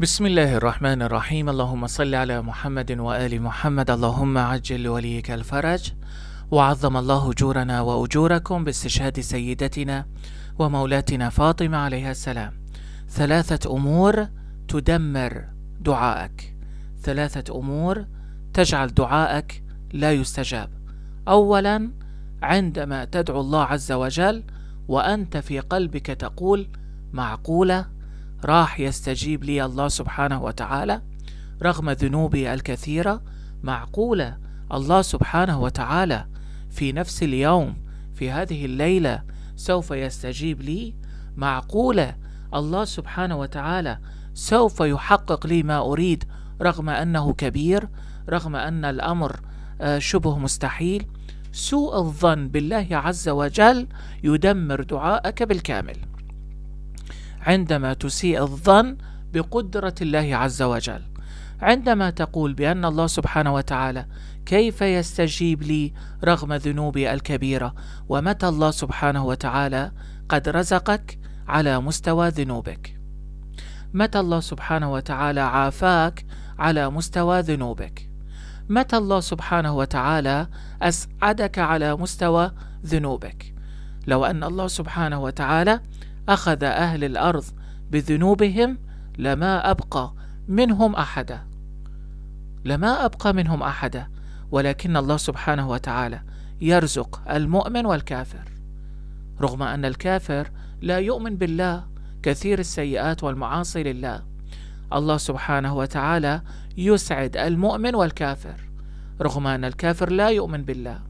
بسم الله الرحمن الرحيم اللهم صل على محمد وآل محمد اللهم عجل لوليك الفرج وعظم الله أجورنا وأجوركم باستشهاد سيدتنا ومولاتنا فاطمة عليها السلام ثلاثة أمور تدمر دعائك ثلاثة أمور تجعل دعائك لا يستجاب أولا عندما تدعو الله عز وجل وأنت في قلبك تقول معقولة راح يستجيب لي الله سبحانه وتعالى رغم ذنوبي الكثيرة معقولة. الله سبحانه وتعالى في نفس اليوم في هذه الليلة سوف يستجيب لي. معقولة الله سبحانه وتعالى سوف يحقق لي ما أريد رغم أنه كبير رغم أن الأمر آه، شبه مستحيل. سوء الظن بالله عز وجل يدمر دعاءك بالكامل. عندما تسيء الظن بقدرة الله عز وجل. عندما تقول بأن الله سبحانه وتعالى كيف يستجيب لي رغم ذنوبي الكبيرة؟ ومتى الله سبحانه وتعالى قد رزقك على مستوى ذنوبك؟ متى الله سبحانه وتعالى عافاك على مستوى ذنوبك؟ متى الله سبحانه وتعالى أسعدك على مستوى ذنوبك؟ لو أن الله سبحانه وتعالى أخذ أهل الأرض بذنوبهم لما أبقى منهم أحدا لما أبقى منهم أحدا ولكن الله سبحانه وتعالى يرزق المؤمن والكافر. رغم أن الكافر لا يؤمن بالله كثير السيئات والمعاصي لله. الله سبحانه وتعالى يسعد المؤمن والكافر. رغم أن الكافر لا يؤمن بالله.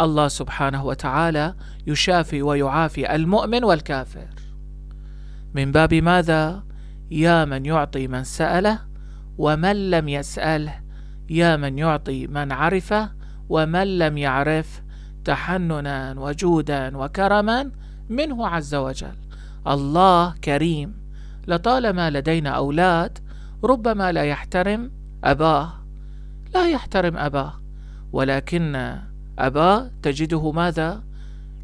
الله سبحانه وتعالى يشافي ويعافي المؤمن والكافر. من باب ماذا؟ يا من يعطي من سأله ومن لم يسأله يا من يعطي من عرفه ومن لم يعرف تحننا وجودا وكرما منه عز وجل. الله كريم. لطالما لدينا أولاد ربما لا يحترم أباه لا يحترم أباه ولكن أباه تجده ماذا؟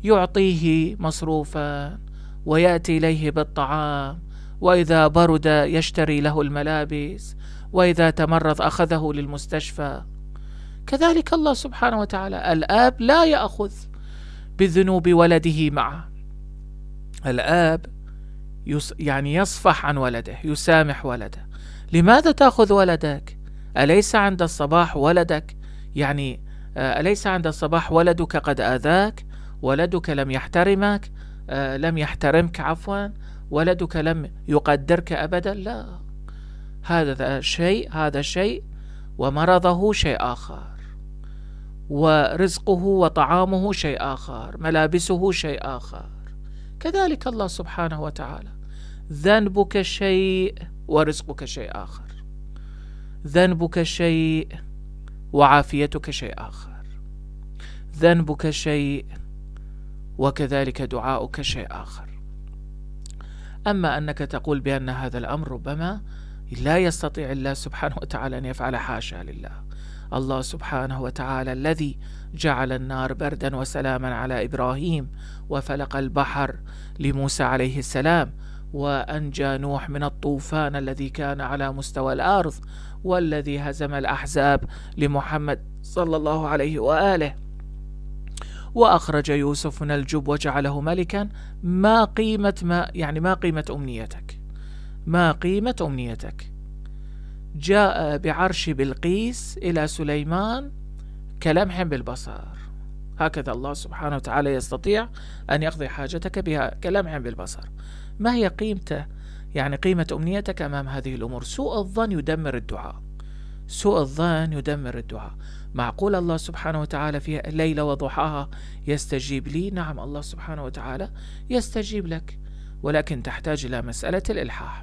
يعطيه مصروفا ويأتي إليه بالطعام وإذا برد يشتري له الملابس وإذا تمرض أخذه للمستشفى. كذلك الله سبحانه وتعالى الآب لا يأخذ بذنوب ولده معه. الآب يص يعني يصفح عن ولده يسامح ولده. لماذا تأخذ ولدك؟ أليس عند الصباح ولدك؟ يعني أليس عند الصباح؟ ولدك قد آذاك ولدك لم يحترمك آه، لم يحترمك عفوا ولدك لم يقدرك أبدا؟ لا. هذا شيء هذا شيء ومرضه شيء آخر ورزقه وطعامه شيء آخر ملابسه شيء آخر. كذلك الله سبحانه وتعالى. ذنبك شيء ورزقك شيء آخر. ذنبك شيء وعافيتك شيء آخر. ذنبك شيء وكذلك دعاؤك شيء آخر. أما أنك تقول بأن هذا الأمر ربما لا يستطيع الله سبحانه وتعالى أن يفعل حاشا لله. الله سبحانه وتعالى الذي جعل النار بردا وسلاما على إبراهيم وفلق البحر لموسى عليه السلام وأنجى نوح من الطوفان الذي كان على مستوى الأرض والذي هزم الأحزاب لمحمد صلى الله عليه وآله. وأخرج يوسف من الجب وجعله ملكا. ما قيمة ما يعني ما قيمة أمنيتك؟ ما قيمة أمنيتك؟ جاء بعرش بلقيس إلى سليمان كلمح بالبصر. هكذا الله سبحانه وتعالى يستطيع أن يقضي حاجتك بها كلمح بالبصر. ما هي قيمته؟ يعني قيمة أمنيتك أمام هذه الأمور. سوء الظن يدمر الدعاء. سوء الظن يدمر الدعاء. معقول الله سبحانه وتعالى في ليلة وضحاها يستجيب لي؟ نعم الله سبحانه وتعالى يستجيب لك ولكن تحتاج إلى مسألة الإلحاح.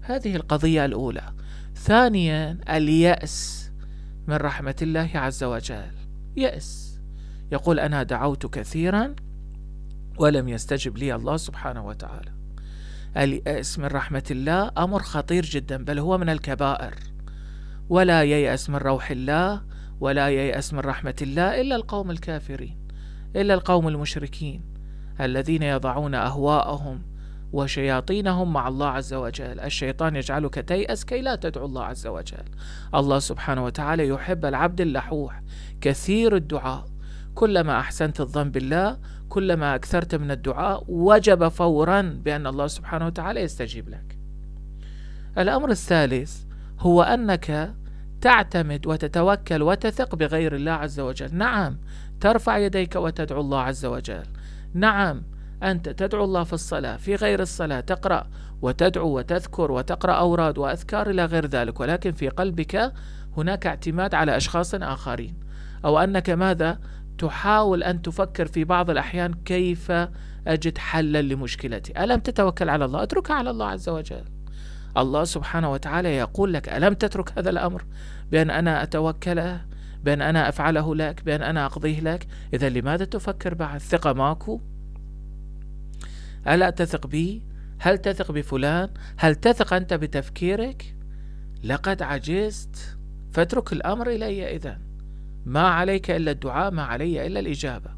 هذه القضية الأولى. ثانيا اليأس من رحمة الله عز وجل. يأس. يقول أنا دعوت كثيرا ولم يستجب لي الله سبحانه وتعالى. اليأس من رحمة الله أمر خطير جدا بل هو من الكبائر. ولا ييأس من روح الله ولا ييأس من رحمة الله إلا القوم الكافرين إلا القوم المشركين الذين يضعون أهواءهم وشياطينهم مع الله عز وجل. الشيطان يجعلك تيأس كي لا تدعو الله عز وجل. الله سبحانه وتعالى يحب العبد اللحوح كثير الدعاء. كلما أحسنت الظن بالله كلما أكثرت من الدعاء وجب فورا بأن الله سبحانه وتعالى يستجيب لك. الأمر الثالث هو أنك تعتمد وتتوكل وتثق بغير الله عز وجل. نعم ترفع يديك وتدعو الله عز وجل. نعم أنت تدعو الله في الصلاة في غير الصلاة تقرأ وتدعو وتذكر وتقرأ أوراد وأذكار إلى غير ذلك. ولكن في قلبك هناك اعتماد على أشخاص آخرين. أو أنك ماذا؟ تحاول أن تفكر في بعض الأحيان كيف أجد حلا لمشكلتي. ألم تتوكل على الله؟ اتركها على الله عز وجل. الله سبحانه وتعالى يقول لك ألم تترك هذا الأمر؟ بأن أنا أتوكله بأن أنا أفعله لك بأن أنا أقضيه لك. إذا لماذا تفكر بعد؟ ثقة ماكو؟ ألا تثق بي؟ هل تثق بفلان؟ هل تثق أنت بتفكيرك؟ لقد عجزت فاترك الأمر إلي إذا. ما عليك إلا الدعاء ما علي إلا الإجابة.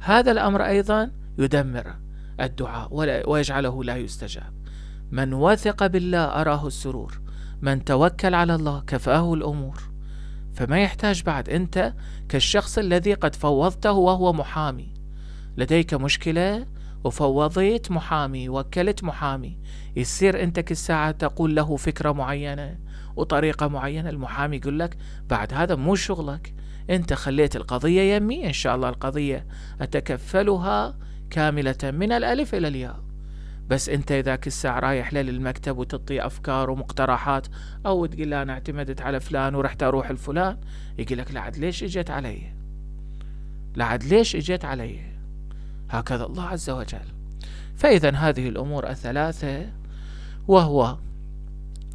هذا الأمر أيضا يدمر الدعاء ويجعله لا يستجاب. من وثق بالله أراه السرور من توكل على الله كفاه الأمور. فما يحتاج بعد أنت كالشخص الذي قد فوضته وهو محامي. لديك مشكلة وفوضيت محامي وكلت محامي. يصير أنت كل ساعة تقول له فكرة معينة وطريقة معينة المحامي يقول لك بعد هذا مو شغلك. أنت خليت القضية يمي إن شاء الله القضية أتكفلها كاملة من الألف إلى الياء. بس أنت ذاك الساعة رايح له للمكتب وتعطي أفكار ومقترحات أو تقول أنا اعتمدت على فلان ورحت أروح لفلان يقول لك لعد ليش إجت علي؟ لعد ليش إجت علي؟ هكذا الله عز وجل. فاذا هذه الأمور الثلاثة وهو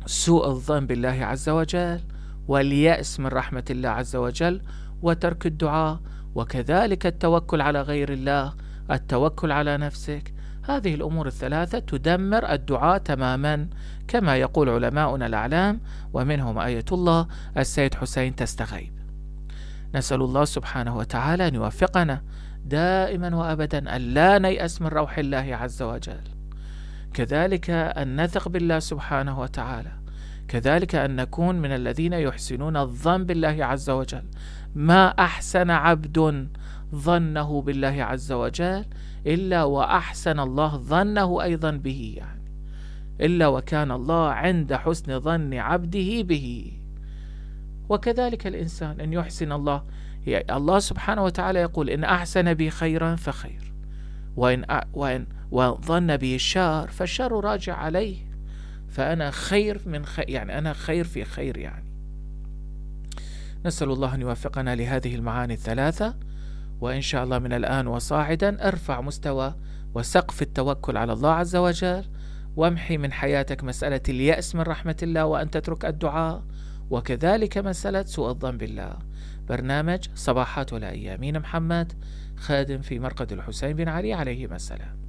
سوء الظن بالله عز وجل واليأس من رحمة الله عز وجل وترك الدعاء وكذلك التوكل على غير الله التوكل على نفسك. هذه الأمور الثلاثة تدمر الدعاء تماما كما يقول علماؤنا الأعلام ومنهم آية الله السيد حسين تستغيب. نسأل الله سبحانه وتعالى أن يوفقنا دائما وأبدا أن لا نيأس من روح الله عز وجل. كذلك أن نثق بالله سبحانه وتعالى. كذلك أن نكون من الذين يحسنون الظن بالله عز وجل. ما أحسن عبد ظنه بالله عز وجل إلا وأحسن الله ظنه أيضا به يعني. إلا وكان الله عند حسن ظن عبده به. وكذلك الإنسان أن يحسن الله الله سبحانه وتعالى يقول إن أحسن بي خيرا فخير. وإن وإن وظن بي الشر فالشر راجع عليه. فأنا خير من خير يعني أنا خير في خير يعني. نسأل الله أن يوفقنا لهذه المعاني الثلاثة. وإن شاء الله من الآن وصاعدا أرفع مستوى وسقف التوكل على الله عز وجل. وامحي من حياتك مسألة اليأس من رحمة الله وأن تترك الدعاء. وكذلك مسألة سوء الظن بالله. برنامج صباحات الأيامين محمد خادم في مرقد الحسين بن علي عليه السلام.